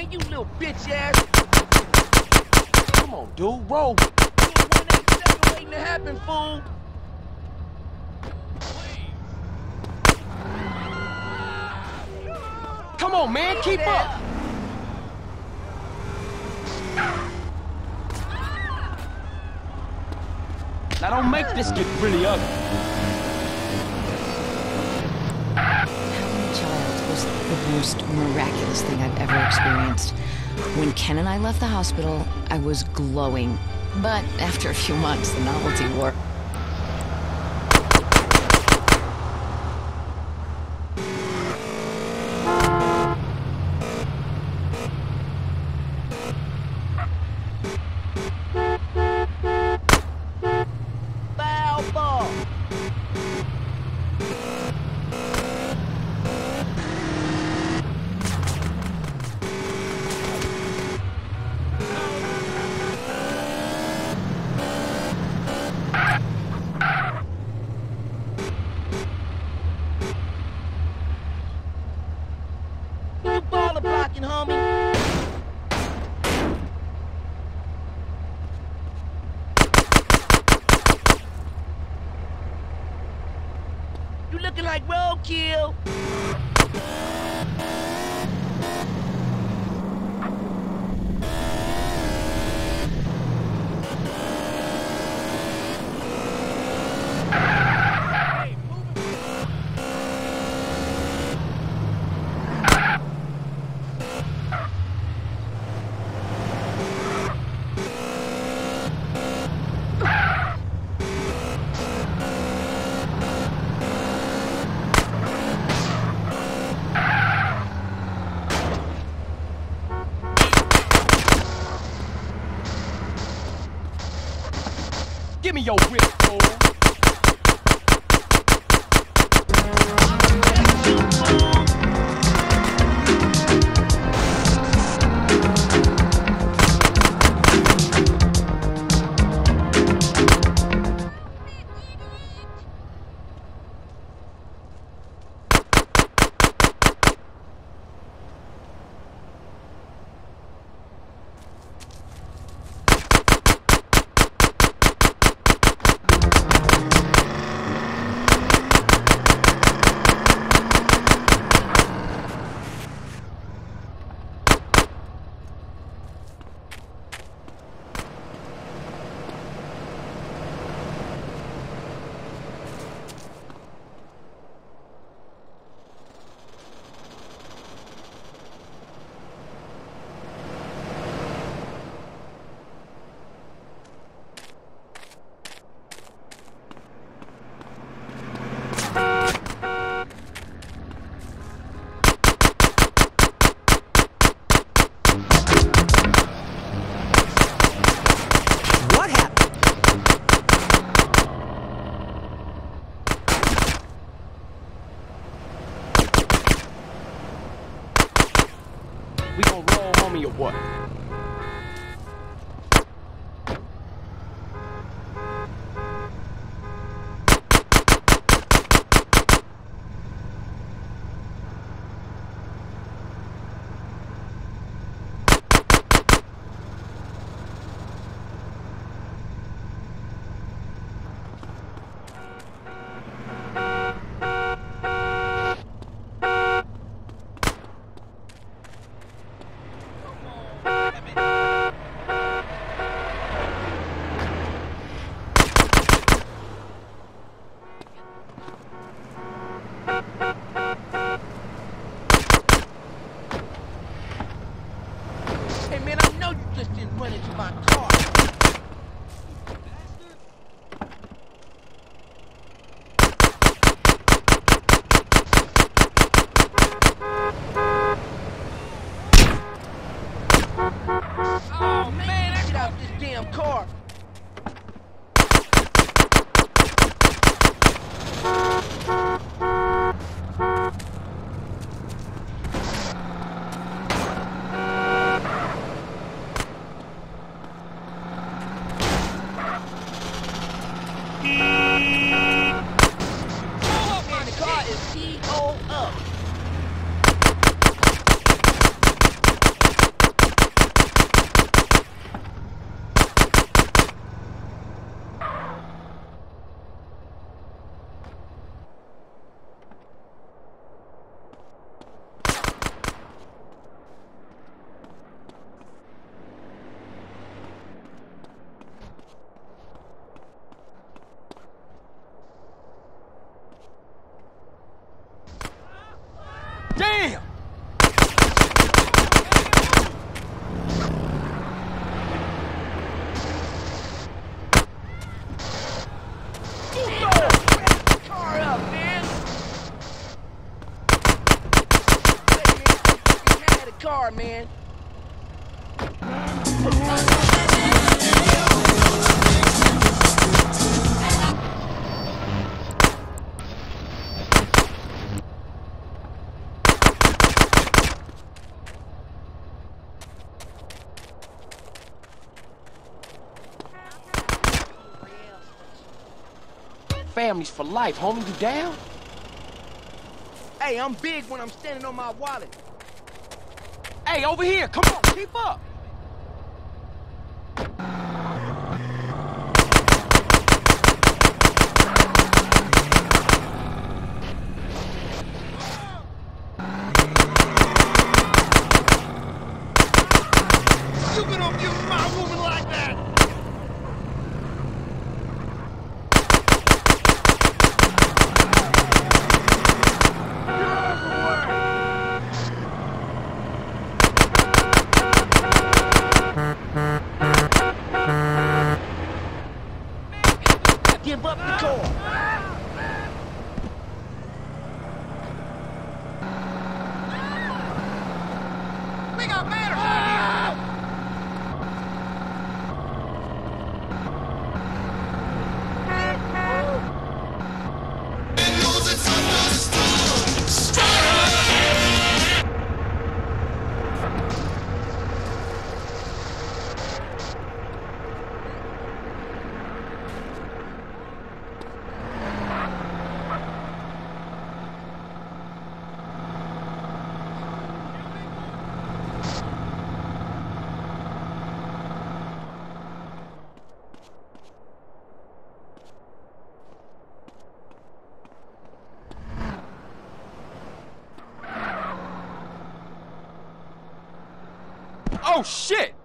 Man, you little bitch ass. Come on, dude, roll. waiting to happen, fool. Come on, man, keep up. Now don't make this get really ugly. Having a child was the most miraculous thing I've ever experienced. When Ken and I left the hospital, I was glowing. But after a few months, the novelty wore Give me your wrist, money or what? CEO car, man. Families for life, homie. You down? Hey, I'm big when I'm standing on my wallet. Hey, over here. Come on, keep up. You gonna abuse my woman like that? Up the car. Oh shit!